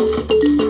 Música